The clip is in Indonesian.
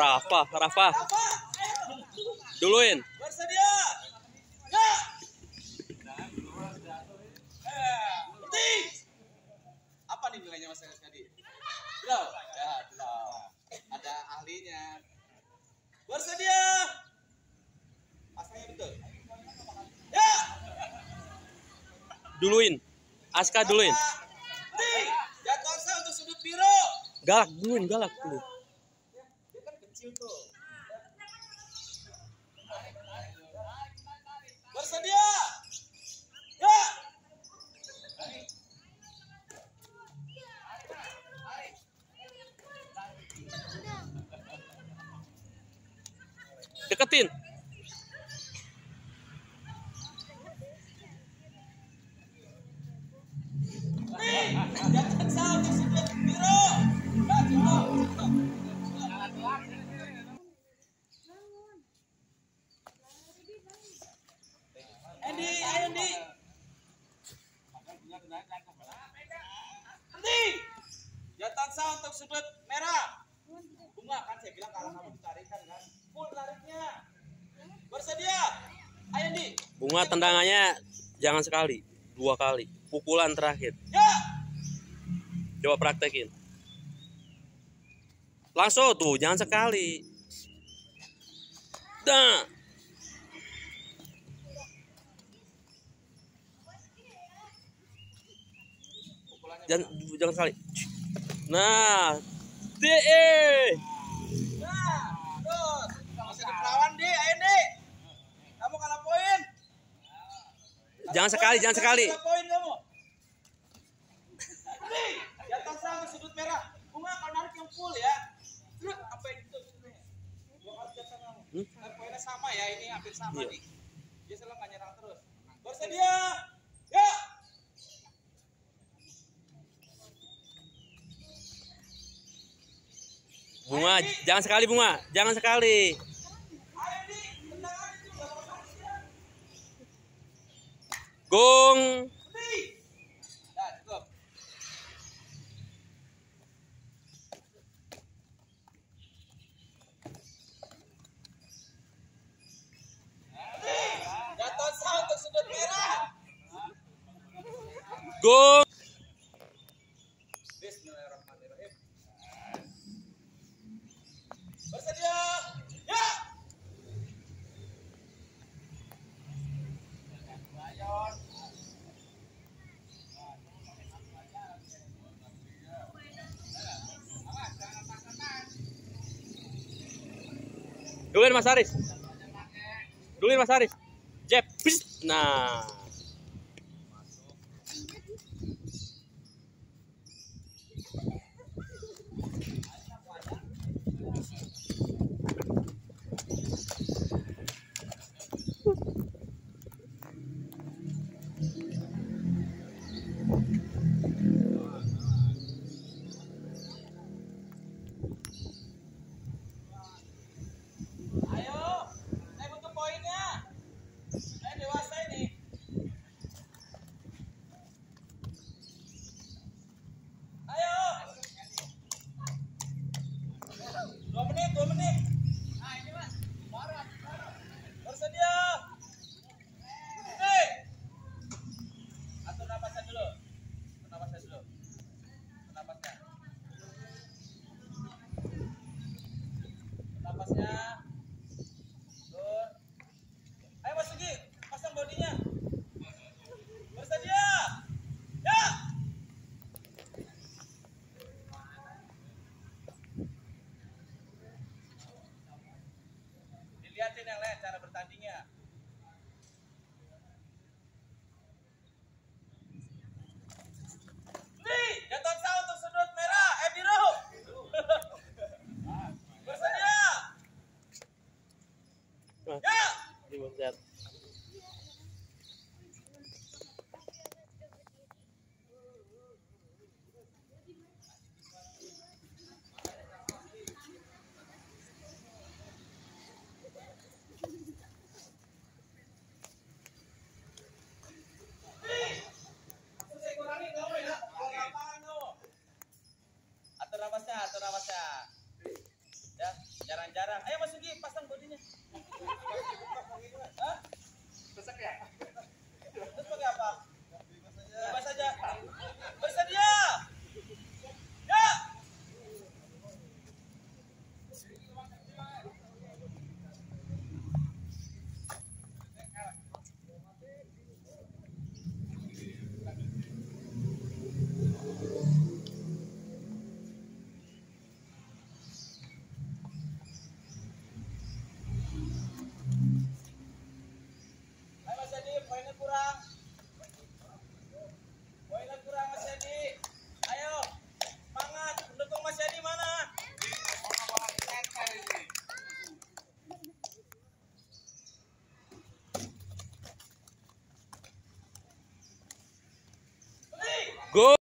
Rafa, Rafa. Duluin. Bersedia. Ya. Berhenti. Apa nih nilainya Mas tadi? Draw. Ya, draw. Ada ahlinya. Bersedia. Pasangnya betul. Ya. Duluin. Aska duluin. Berhenti. Jatuh untuk sudut biru. Galak duluin, galak dulu. Kecil tuh. Bersedia. Ya. Deketin. Sudut biru. Ya, Saya untuk sudut merah. Bunga kan saya bilang kalau kamu ditarikan kan. Full tariknya. Bersedia. Ayo Andy. Bunga tendangannya jangan sekali, dua kali. Pukulan terakhir. Ya. Coba praktekin. Langsung tuh, jangan sekali. Dah. Jangan, jangan sekali. Nah, DE. Nah, terus. Masih di perawan di, ayo di. Kamu kalah poin. Jangan sekali, jangan sekali. Kalah poin kamu. Di, jatuh sama sudut merah. Bunga kalau narik yang full ya. Terus apa itu? Dua kali jatuh kamu. Hmm? Nah, poinnya sama ya, ini hampir sama Iya. nih. Dia selalu nggak nyerang terus. Bersedia. Ya. Bunga, jangan sekali bunga, jangan sekali. Ayo di, tendangan itu nggak apa-apa. Gong. Di. Nah, cukup. Jatuh sah untuk sudut merah. Gong. Bismillahirrahmanirrahim. Bersedia? Ya. Mas Haris. Duluin Mas Haris. Jeb. Pis. Nah. ya ya jarang-jarang ayo masukin pasang bodinya Hah? Besok ya? Terus pakai apa? Bebas aja. Bebas aja. Bebas